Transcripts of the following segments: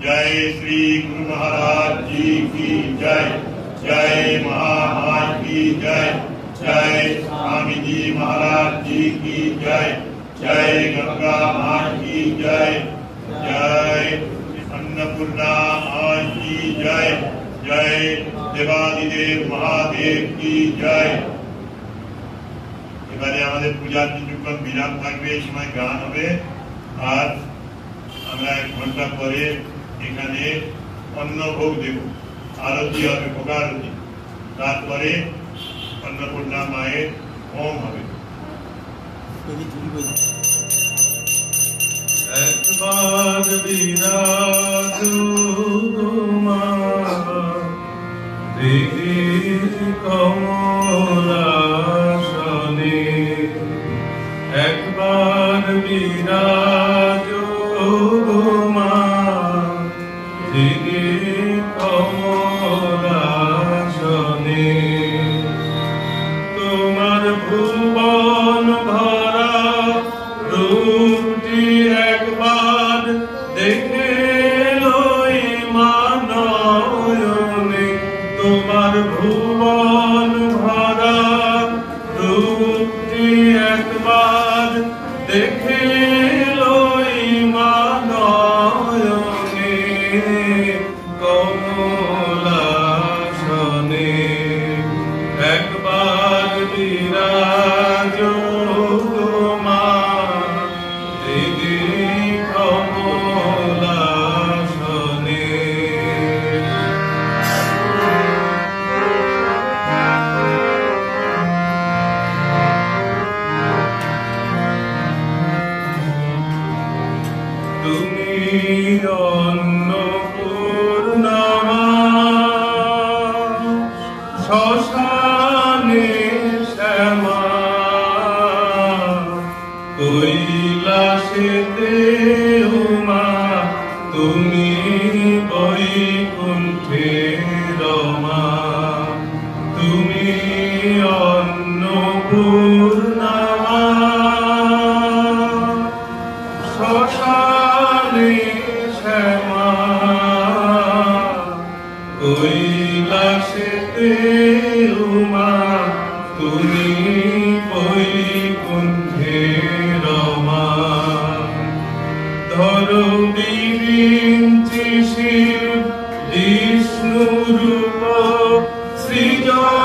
जय श्री गुरु महाराज जी की जय जय महामाई की जय जय स्वामी जी महाराज जी की जय जय गंगा माँ की जय जय अन्नपूर्णा माँ की जय जय देवादिदेव महादेव की जय এবারে আমাদের পূজার কিছুক্ষণ বিরাম থাকবে এই সময় গান হবে আর আমরা এক ঘন্টা পরে এখানে অন্ন ভোগ দেব আরতি হবে ভোগারতি। তারপরে অন্নপূর্ণা মায়ের হোম হবে। একবার বিরাজ মা দিদির কমলাসনে। একবার বিরাজ Krishna Rupa Sri Jaya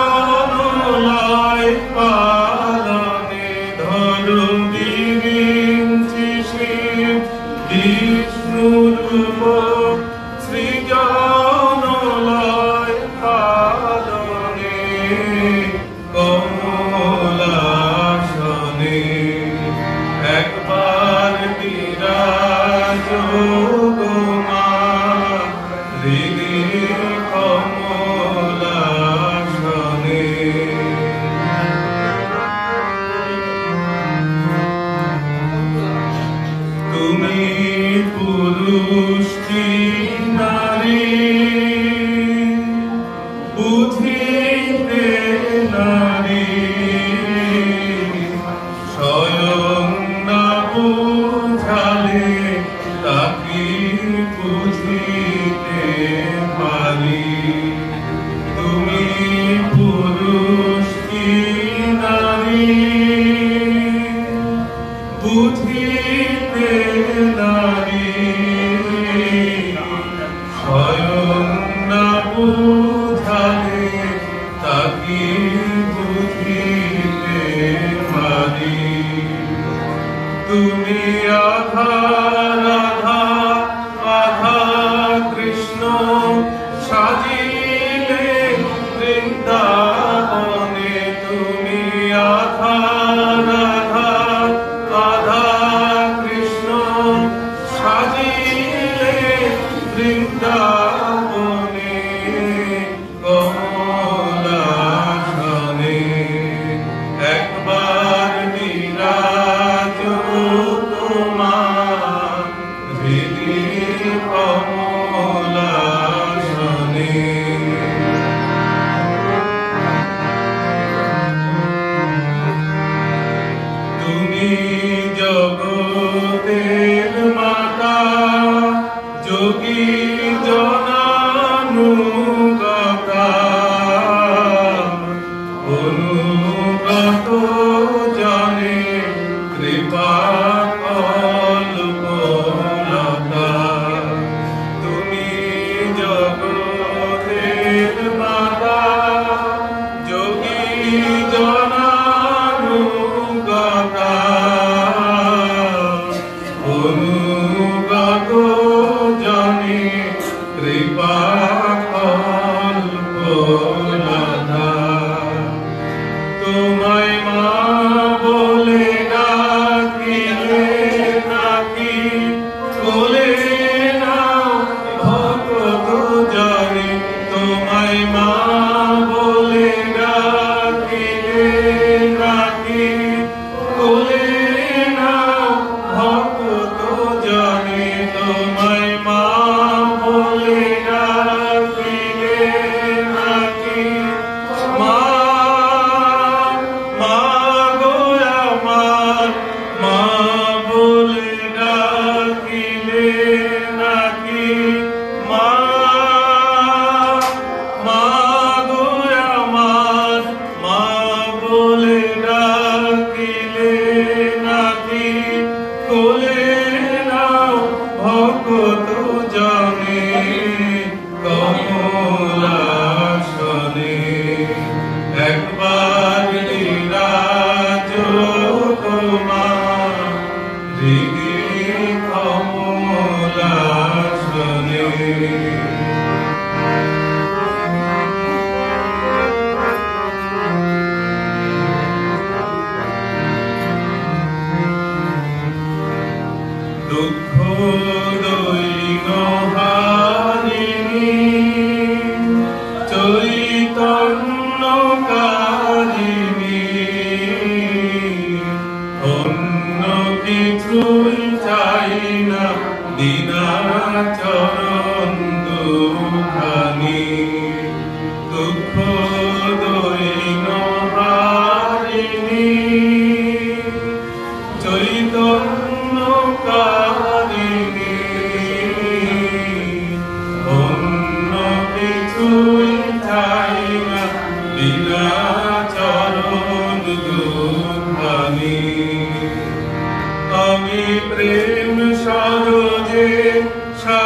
কমলাসনে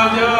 안녕.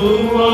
Whoa.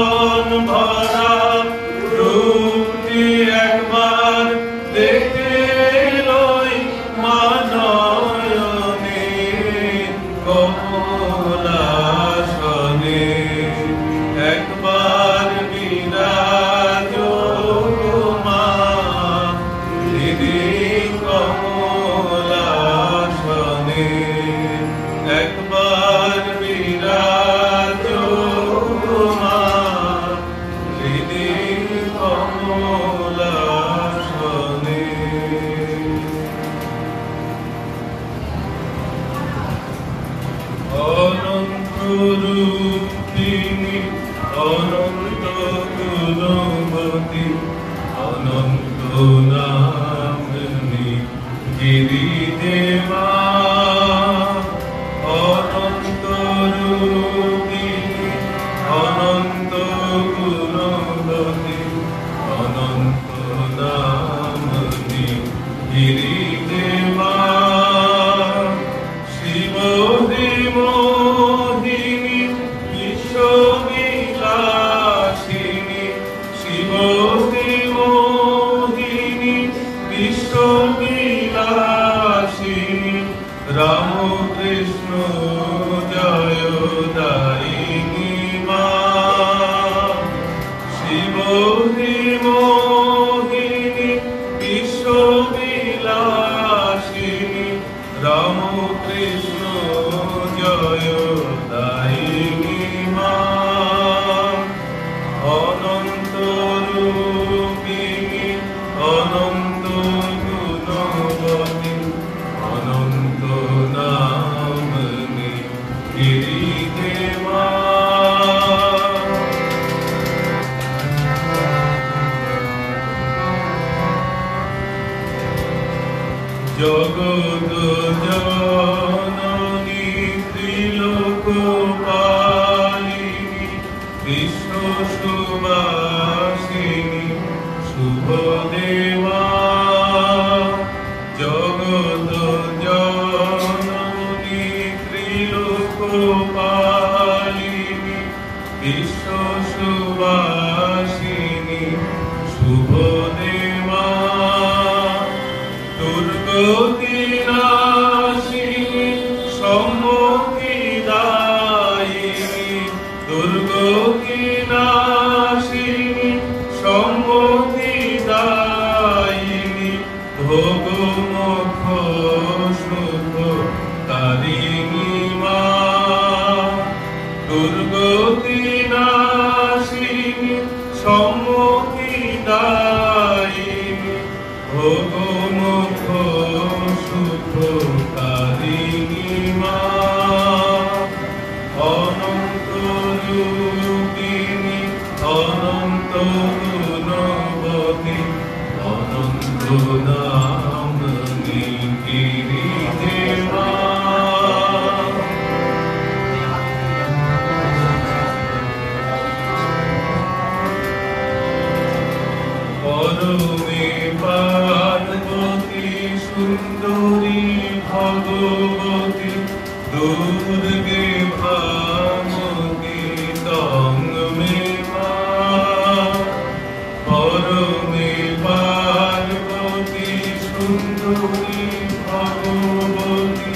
Devam. Holy. दूर के भामों की में माँ और में पार्वती सुंदरी भगवती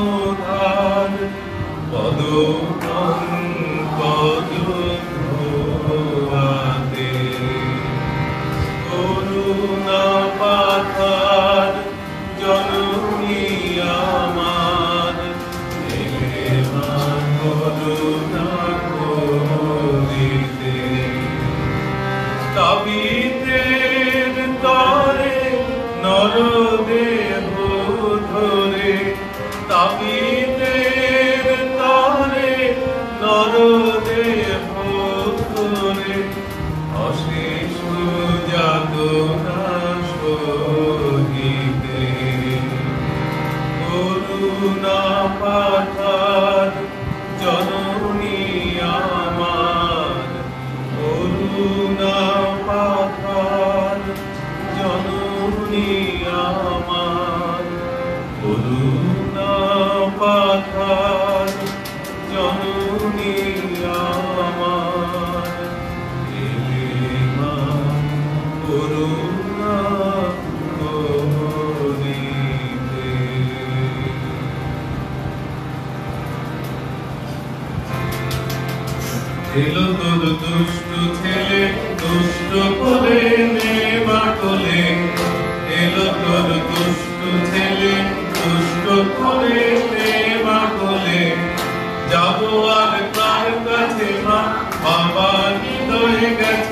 Oh. আমার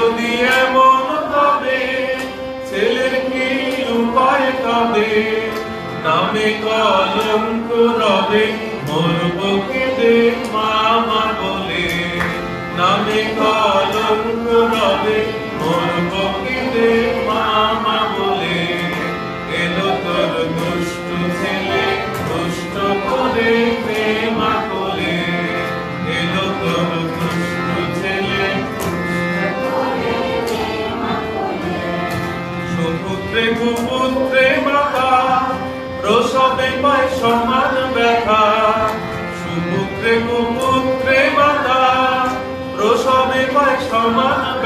যদি এমন তবে ছেলের কি উপায় তবে? নামে কলঙ্ক রবে, মরব কেঁদে মামা বলে। নামে কলঙ্ক রবে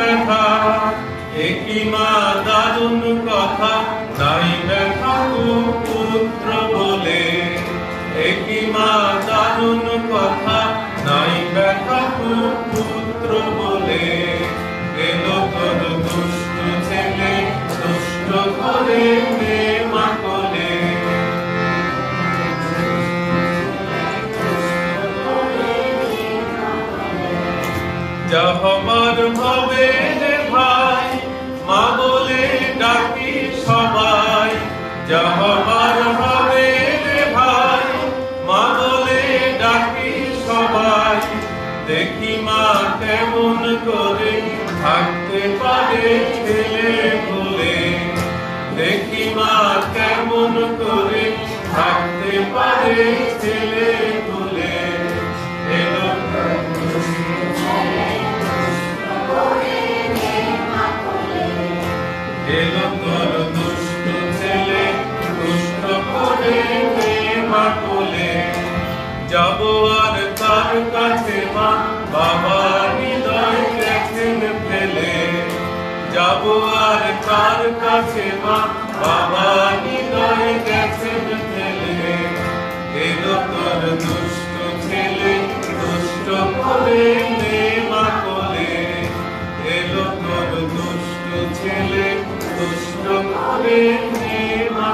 ব্যথা একই মা দারুণ কথা? তাই ব্যথা পুত্র বলে একই মা আর তার কাছে মা বাবার হৃদয় গেছেন ফেলে যাব আর তার কাছে মা বাবার হৃদয় গেছেন ফেলে এলো তোর দুষ্ট ছেলে দুষ্ট করে নে মা কোলে এলো তোর দুষ্ট ছেলে দুষ্ট করে নে মা